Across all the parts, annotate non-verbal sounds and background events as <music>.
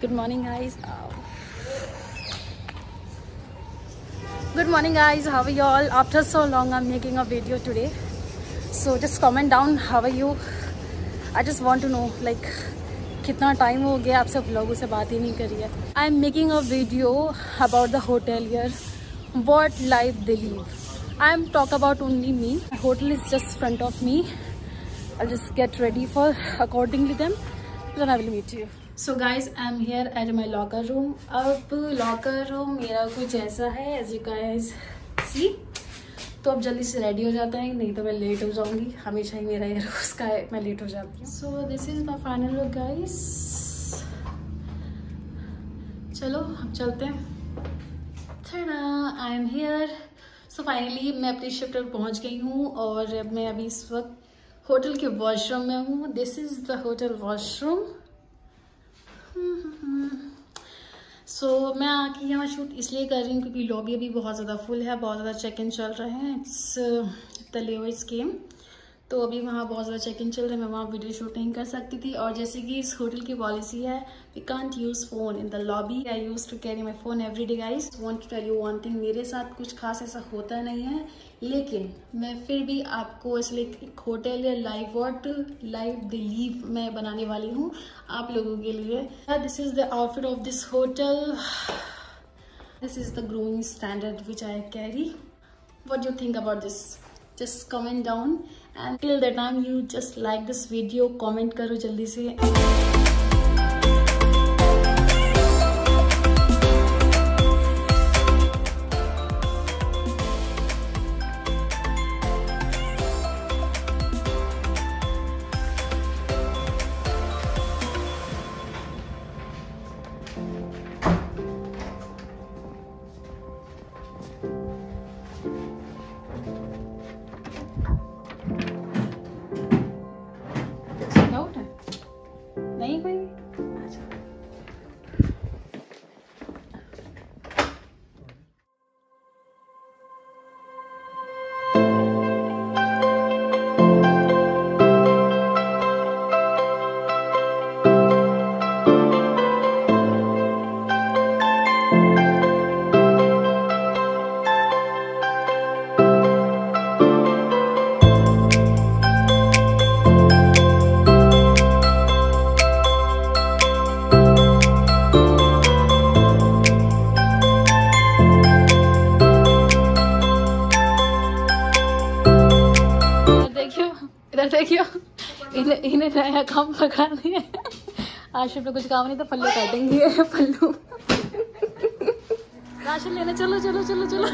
good morning guys good morning guys how are you all after so long i'm making a video today so just comment down how are you i just want to know like कितना time हो गया आप सब लोगों से बात ही नहीं करी है I am making a video about the hotel yeah what life they live I am talk about only me hotel is just front of me I just get ready for accordingly them then I will meet You. Guys I am here at my locker room अब locker room मेरा कुछ ऐसा है as you guys सी तो अब जल्दी से ready हो जाता है, नहीं तो मैं लेट हो जाऊँगी। हमेशा ही मेरा ये रोज का है, मैं लेट हो जाती हूँ। So this is my final look guys चलो, अब चलते हैं। I am here so finally मैं अपनी शिफ्ट पर पहुँच गई हूँ और मैं अभी इस वक्त होटल के वॉशरूम में हूँ। This is the hotel washroom so so, मैं आके यहाँ शूट इसलिए कर रही हूँ क्योंकि लॉबी अभी बहुत ज़्यादा फुल है बहुत ज़्यादा चेक इन चल रहे हैं. इट्स द लेवर्स गेम तो अभी वहाँ बहुत ज़्यादा चेक इन चल रहा है, मैं वहाँ वीडियो शूट नहीं कर सकती थी। और जैसे कि इस होटल की पॉलिसी है we can't use phone in the lobby I use to carry my phone every day guys want to tell you one thing मेरे साथ कुछ खास ऐसा होता नहीं है। लेकिन मैं फिर भी आपको इसलिए एक होटल या live what live the leave मैं बनाने वाली हूँ आप लोगों के लिए। This is the outfit of this hotel this is the growing standard which I carry what you think about this just comment down. And till the time you just like this video comment करो जल्दी से। देखियो इन्हें इन्हें नया काम पका दिया आशिफ ने कुछ काम नहीं तो पल्लू काटेंगे पल्लू राशन लेने चलो चलो चलो चलो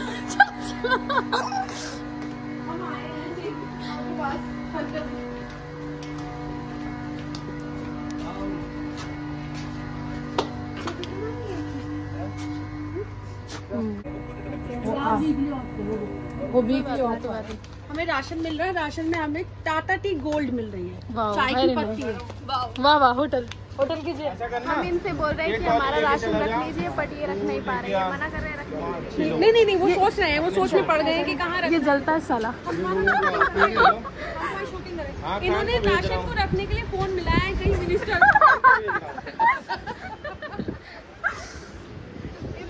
वो वीकली ऑफ़ है हमें राशन मिल रहा है राशन में हमें टाटा टी गोल्ड मिल रही है। चाय की पत्ती है। वाह। वाह होटल होटल कीजिए हम इनसे बोल रहे हैं कि हमारा राशन रख लीजिए बट ये रख नहीं पा रहे हैं। मना कर रहे हैं रखने नहीं नहीं नहीं वो सोच रहे हैं वो सोच में पड़ गए हैं कि कहाँ ये जलता है साला। इन्होंने राशन को रखने के लिए फ़ोन मिलाया है कहीं मिनिस्टर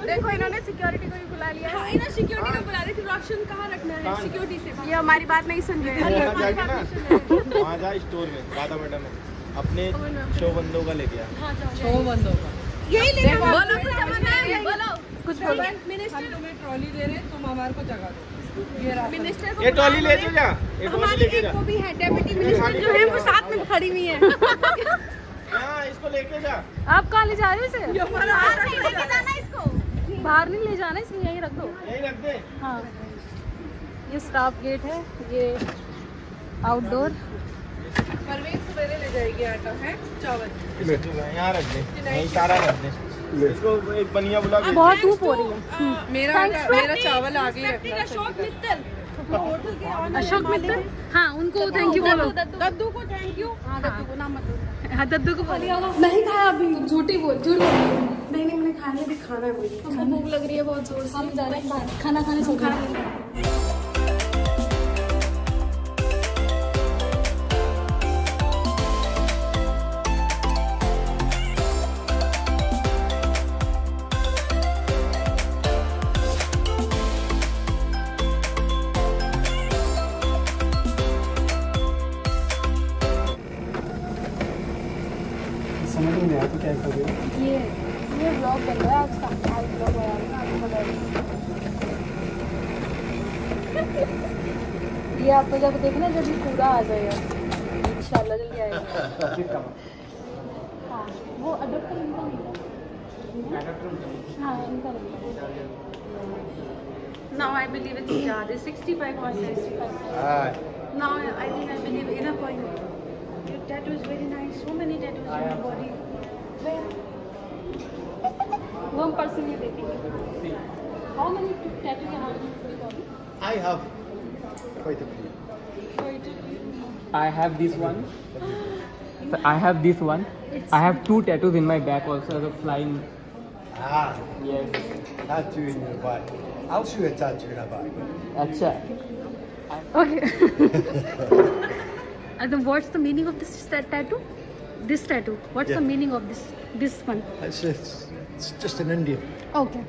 देखो इन्होंने सिक्योरिटी को भी बुला लिया। हाँ, सिक्योरिटी को बुला रहे कि राशन कहाँ रखना है? सिक्योरिटी से। ये हमारी बात नहीं सुन रहे। वहाँ जा स्टोर में राधा मैडम अपने शो बंदों का लेके आ शो बंदों का। यही ले बोलो बोलो। कुछ बोलो। मिनिस्टर तुम्हें ट्रॉली दे रहे तुम हमारे को जगह दो। मिनिस्टर ये ट्रॉली ले जा। वो भी है डेप्यूटी मिनिस्टर जो है वो साथ में खड़ी हुई है। <laughs> हाँ इसको लेके जा। आप कहाँ ले जा रहे हो इसे हमारा लेके जाना इसको बाहर नहीं ले जाना इसमें यहीं रख दो। यहीं रख दे। हाँ। ये स्टाफ गेट है ये आउटडोर परवीन सवेरे ले जाएगी आटा है? चावल। यहाँ रख दे। सारा रख दे। इसको एक बनिया बुला के बहुत धूप हो रही है। हम्म। मेरा मेरा चावल आगे रखना अशोक मित्तल। अशोक मित्तल? हाँ। उनको थैंक यू बोलो। दद्दू को थैंक यू हाँ दद्दू को नाम मत हाँ दद्दू को बोलिए नहीं खाया अभी झूठी बोल झूठ नहीं नहीं मैंने खाना भी खाना है मुझे हमको भूख लग रही है बहुत ज़ोर से। हम जा रहे हैं खाना। खाने चल खाना समझ नहीं क्या ये ये ब्लॉग बन रहा है आज का आज ब्लॉग बना आपको बता रही हूँ। ये आपको जब देखना जब ये पूरा आ जाएगा इंशाल्लाह जल्दी आएगा हाँ वो अडोप्टर इनका मिला हाँ इनका मिला Now I believe it's Jade. 65 or 65. हाँ Now I think I believe enough for you. Your tattoo is very nice. So many tattoos on your body. Where? One person you dating. How many tattoos you have? I have quite a few. Quite a few. I have this one. So I have this one. I have two tattoos in my back also as a flying. Ah. Yes. Tattoo in your back. I'll show a tattoo in a back. Acha. Okay. and then what's the meaning of this tattoo? This tattoo. What's yeah. the meaning of this this one? It's just, it's just an Indian. Okay.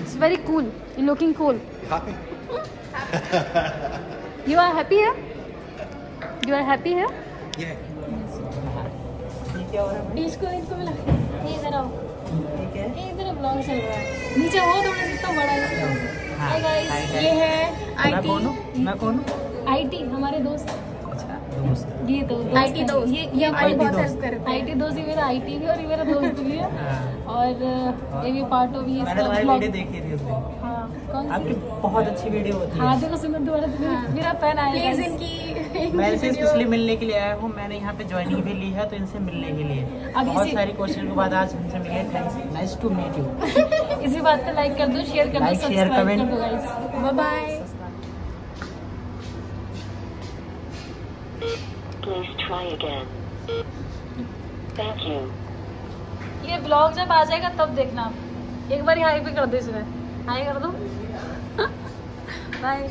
It's very cool. You're looking cool. You happy? You are happy here? You are happy here? Yeah. इसको इसको मिला ये इधर आओ ये इधर blog चल रहा है नीचे वो थोड़ा इतना बड़ा है हाय गाइस ये है आईटी मैं कौन हूँ आईटी हमारे दोस्त ये दो आईटी दोस्त। ये ये बहुत हेल्प करते आईटी दोस्त ये मेरा आईटी भी और ये मेरा दोस्त भी है। और ये भी पार्ट ऑफ़ ये मैंने इसका तुम्हारी vlog- वीडियो देखी थी उस दिन। हाँ कौन सी? बहुत अच्छी वीडियो होती हाँ। है देखो सुमन दोबारा मेरा- मेरा फ़ैन आया Please इनकी मैं इनसे इसलिए मिलने के लिए आया हूँ। मैंने यहाँ पे ज्वाइनिंग भी ली है तो इनसे मिलने के लिए। अब बहुत सारी कोशिशों के बाद आज इनसे मिले। Thanks nice to meet you इसी बात पे लाइक कर दो शेयर कर दो सब्सक्राइब कर दो guys bye bye try again. Thank you. ये ब्लॉग जब आ जाएगा तब देखना एक बार हाई पे कर दो इसमें हाई कर दो <laughs> बाय